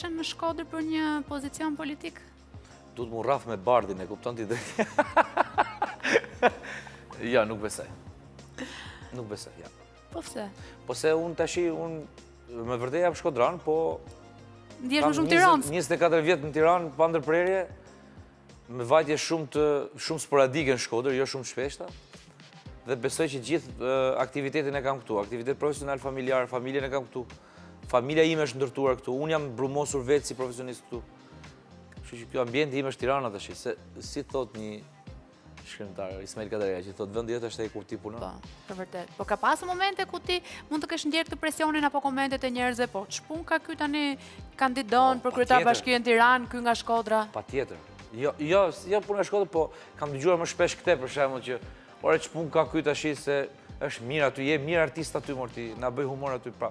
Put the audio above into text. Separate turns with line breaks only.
Sheh në Shkodër për një pozicion politik?
Do të më rrafë me Bardhin, e kupton ti drejt. Jo, nuk besoj. Nuk besoj, jo.
Po pse?
Po se unë tashi, unë me vërte e dua Shkodrën, po...
Ndihesh më shumë tiranase?
24 vjet në Tiranë, pa ndërprerje, me vajtje shumë të, shumë sporadike në Shkodër, jo shumë të shpeshta, dhe besoj që gjithë aktivitetin e kam këtu, aktivitet profesional, familjar, familjen e kam këtu. Familja ime është ndërtuar këtu, unë jam brumosur vetë si profesionist këtu. Kështu që kjo ambienti im është Tirana tashi, se si thotë një shkrimtar, Ismail Kadareja, që thotë vendi yt është ai ku ti punon.
Po, po, e vërtetë. Po ka pasë momente ku ti mund të kesh ndjerë këtë presionin apo komentet e njerëzve, po ç'punë ka kjo tani kandidon
po,
për kryetar bashkie në Tiranë, kjo nga Shkodra?
Patjetër. Jo, jo, jo punë nga Shkodra, po kam dëgjuar më shpesh këtë për shembull që ore ç'punë ka kjo tashi se është mirë aty, je mirë artist aty, rri ti, na bëj humor aty prap.